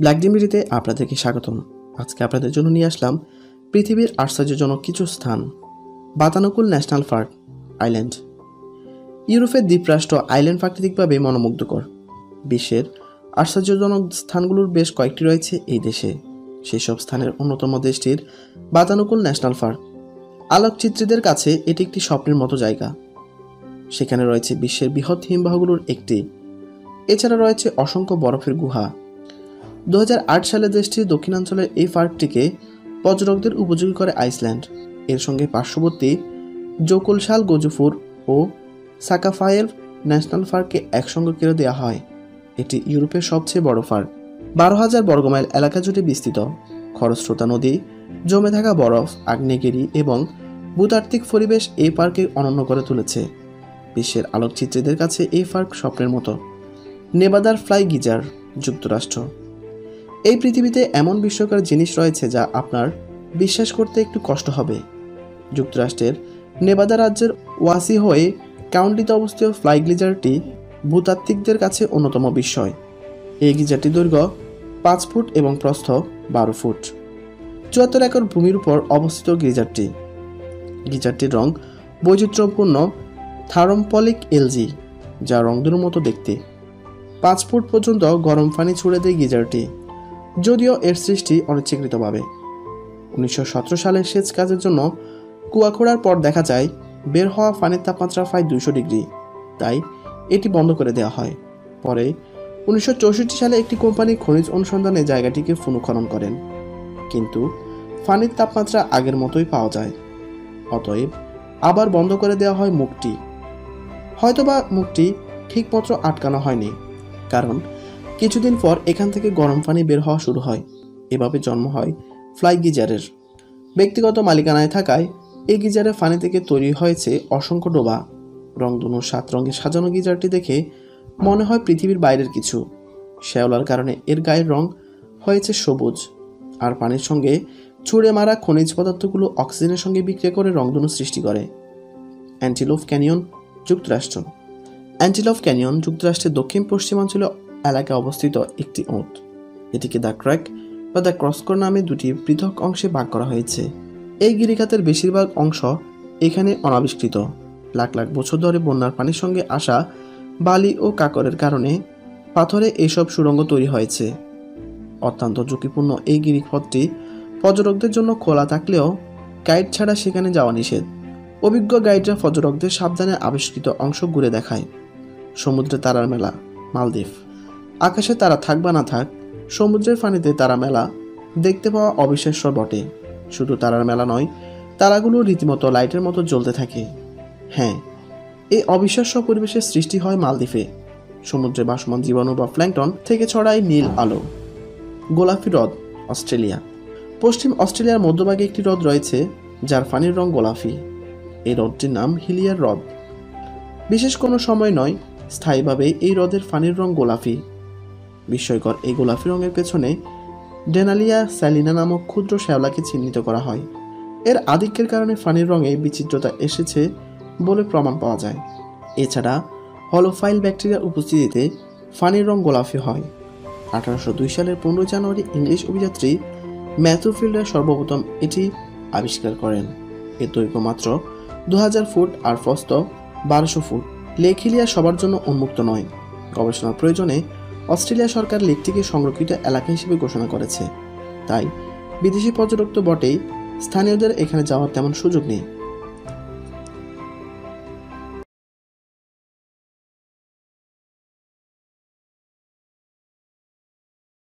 Black ডিমিরিতে আপনাদেরকে স্বাগতম। আজকে আপনাদের জন্য নিয়ে আসলাম পৃথিবীর আশ্চর্যজনক কিছু স্থান, বাতানুকুল ন্যাশনাল পার্ক আইল্যান্ড। ইউরোপের দ্বীপরাষ্ট্র আইল্যান্ড প্রাকৃতিকভাবে মনোমুগ্ধকর। বিশ্বের আশ্চর্যজনক স্থানগুলোর বেশ কয়েকটি রয়েছে এই দেশে। সেই সব স্থানের অন্যতম দেশটির বাতানুকুল ন্যাশনাল পার্ক। আলোকচিত্রীদের কাছে এটি একটি স্বপ্নের মতো জায়গা। সেখানে রয়েছে বিশ্বের বৃহৎ হিমবাহগুলোর একটি। এছাড়া রয়েছে অসংখ্য বরফের গুহা। দু হাজার আট সালে দেশটির দক্ষিণাঞ্চলের এই পার্কটিকে পর্যটকদের উপযোগী করে আইসল্যান্ড। এর সঙ্গে পার্শ্ববর্তী জোকলশাল, গজুফুর ও সাকাফায়ের ন্যাশনাল পার্ককে একসঙ্গে কেড়ে দেওয়া হয়। এটি ইউরোপের সবচেয়ে বড় পার্ক। বারো হাজার বর্গমাইল এলাকা জুড়ে বিস্তৃত। খরস্রোতা নদী, জমে থাকা বরফ, আগ্নেয়গিরি এবং ভূতাত্ত্বিক পরিবেশ এই পার্কে অনন্য করে তুলেছে। বিশ্বের আলোকচিত্রীদের কাছে এই পার্ক স্বপ্নের মতো। নেবাদার ফ্লাই গিজার, যুক্তরাষ্ট্র। এই পৃথিবীতে এমন বিস্ময়কর জিনিস রয়েছে যা আপনার বিশ্বাস করতে একটু কষ্ট হবে। যুক্তরাষ্ট্রের নেবাদা রাজ্যের ওয়াসি হয়ে কাউন্টিতে অবস্থিত ফ্লাই গিজারটি ভূতাত্ত্বিকদের কাছে অন্যতম বিস্ময়। এই গিজারটি দৈর্ঘ্য পাঁচ ফুট এবং প্রস্থ বারো ফুট। চুয়াত্তর একর ভূমির উপর অবস্থিত গিজারটি গিজারটির রং বৈচিত্র্যপূর্ণ থার্মপলিক এলজি, যা রংধনুর মতো দেখতে। পাঁচ ফুট পর্যন্ত গরম পানি ছুড়ে দেয় গিজারটি যদিও এর সৃষ্টি অনিচ্ছাকৃতভাবে। উনিশশো সালের সেচ কাজের জন্য কুয়া খোঁড়ার পর দেখা যায়, বের হওয়া পানির তাপমাত্রা প্রায় দুশো ডিগ্রি। তাই এটি বন্ধ করে দেওয়া হয়। পরে উনিশশো চৌষট্টি সালে একটি কোম্পানি খনিজ অনুসন্ধানে জায়গাটিকে পুনঃখনন করেন। কিন্তু পানির তাপমাত্রা আগের মতোই পাওয়া যায়। অতএব আবার বন্ধ করে দেওয়া হয় মুখটি। হয়তোবা মুখটি ঠিকমতো আটকানো হয়নি, কারণ কিছুদিন পর এখান থেকে গরম পানি বের হওয়া শুরু হয়। এভাবে জন্ম হয় ফ্লাই গিজারের। ব্যক্তিগত মালিকানায় থাকায় এই গিজারের পানি থেকে তৈরি হয়েছে অসংখ্য ডোবা। রংধনু সাত রঙে সাজানো গিজারটি দেখে মনে হয় পৃথিবীর বাইরের কিছু। শ্যাওলার কারণে এর গায়ের রং হয়েছে সবুজ। আর পানির সঙ্গে ছুঁড়ে মারা খনিজ পদার্থগুলো অক্সিজেনের সঙ্গে বিক্রিয়া করে রংধনু সৃষ্টি করে। অ্যান্টিলোভ ক্যানিয়ন যুক্তরাষ্ট্র। অ্যান্টিলভ ক্যানিয়ন যুক্তরাষ্ট্রের দক্ষিণ পশ্চিমাঞ্চলে এলাকায় অবস্থিত একটি ওঁত এটিকে দ্য ক্র্যাক বা দ্য ক্রসকর নামে দুটি পৃথক অংশে ভাগ করা হয়েছে। এই গিরিখাতের বেশিরভাগ অংশ এখানে অনাবিষ্কৃত। লাখ লাখ বছর ধরে বন্যার পানির সঙ্গে আসা বালি ও কাকরের কারণে পাথরে এইসব সুড়ঙ্গ তৈরি হয়েছে। অত্যন্ত ঝুঁকিপূর্ণ এই গিরিপথটি পর্যটকদের জন্য খোলা থাকলেও গাইড ছাড়া সেখানে যাওয়া নিষেধ। অভিজ্ঞ গাইডরা পর্যটকদের সাবধানে আবিষ্কৃত অংশ ঘুরে দেখায়। সমুদ্রে তারার মেলা, মালদ্বীপ। আকাশে তারা থাক বা না থাক, সমুদ্রের ফানিতে তারা মেলা, দেখতে পাওয়া অবিশ্বাস্য বটে। শুধু তারার মেলা নয়, তারাগুলো রীতিমতো লাইটের মতো জ্বলতে থাকে। হ্যাঁ এই অবিশ্বাস্য পরিবেশের সৃষ্টি হয় মালদ্বীপে। সমুদ্রে বাসমান জীবাণু বা ফ্ল্যাংটন থেকে ছড়ায় নীল আলো। গোলাপি হ্রদ, অস্ট্রেলিয়া। পশ্চিম অস্ট্রেলিয়ার মধ্যভাগে একটি হ্রদ রয়েছে, যার ফানির রং গোলাপি। এই হ্রদটির নাম হিলিয়ার হ্রদ। বিশেষ কোনো সময় নয়, স্থায়ীভাবে এই হ্রদের পানির রং গোলাপি। বিস্ময়কর এই গোলাপি রঙের পেছনে ডেনালিয়া স্যালিনা নামক ক্ষুদ্র শ্যাওলাকে চিহ্নিত করা হয়। এর আধিক্যের কারণে ফানির রঙে বিচিত্রতা এসেছে বলে প্রমাণ পাওয়া যায়। এছাড়া হলোফাইল ব্যাকটেরিয়ার উপস্থিতিতে ফানির রং গোলাপি হয়। আঠারোশো দুই সালের পনেরো জানুয়ারি ইংলিশ অভিযাত্রী ম্যাথু ফিল্ডার সর্বপ্রথম এটি আবিষ্কার করেন। এর দৈর্ঘ্য মাত্র দু হাজার ফুট আর ফস্ত বারোশো ফুট। লেখিলিয়া সবার জন্য উন্মুক্ত নয়। গবেষণার প্রয়োজনে অস্ট্রেলিয়া সরকার লেকটিকে সংরক্ষিত এলাকা হিসেবে ঘোষণা করেছে। তাই বিদেশি পর্যটক তো বটেই, স্থানীয়দের এখানে যাওয়ার তেমন সুযোগ নেই।